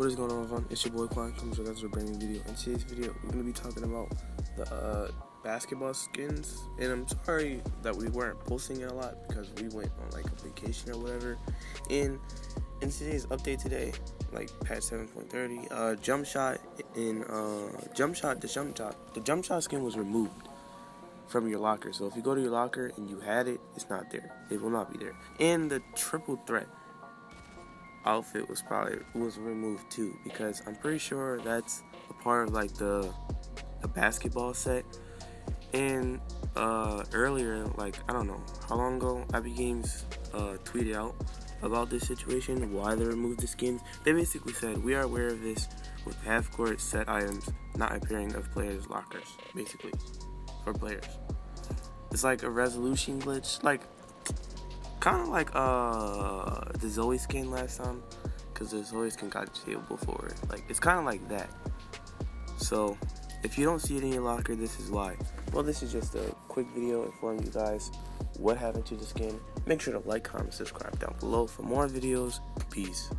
What is going on, everyone? It's your boy Quan coming to you with a brand new video. In today's video, we're gonna be talking about the uh, basketball skins. And I'm sorry that we weren't posting it a lot because we went on like a vacation or whatever. And in today's update today, like patch 7.30, uh, jump shot in uh, jump shot, the jump shot, the jump shot skin was removed from your locker. So if you go to your locker and you had it, it's not there. It will not be there. And the triple threat outfit was probably was removed too because I'm pretty sure that's a part of like the the basketball set. And uh, earlier, like I don't know how long ago, Epic Games uh, tweeted out about this situation, why they removed the skins. They basically said we are aware of this with half-court set items not appearing of players' lockers, basically for players. It's like a resolution glitch, like kind of like uh the Zoey skin last time, because the Zoey skin got disabled before. Like it's kind of like that. So if you don't see it in your locker, this is why. Well, this is just a quick video informing you guys what happened to the skin. Make sure to like, comment, subscribe down below for more videos. Peace.